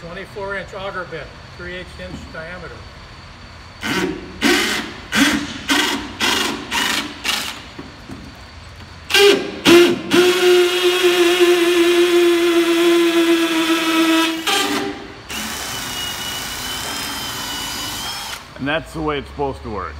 24 inch auger bit, 3 8 inch diameter. And that's the way it's supposed to work.